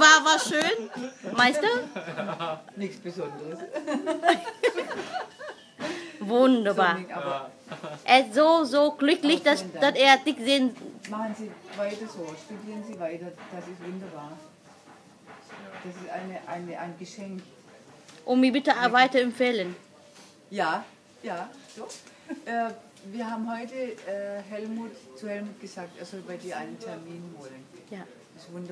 war, war schön, Meister? Nichts Besonderes. Wunderbar. Sonnig, Er ist so, so glücklich, dass, dass er dich sehen. machen Sie weiter so, studieren Sie weiter, das ist wunderbar. Das ist eine, eine, ein Geschenk. Und mir bitte auch weiterempfehlen. Ja, ja, so. Äh, wir haben heute äh, Helmut, zu Helmut gesagt, er soll bei dir einen Termin holen. Ja. Das ist wunderbar.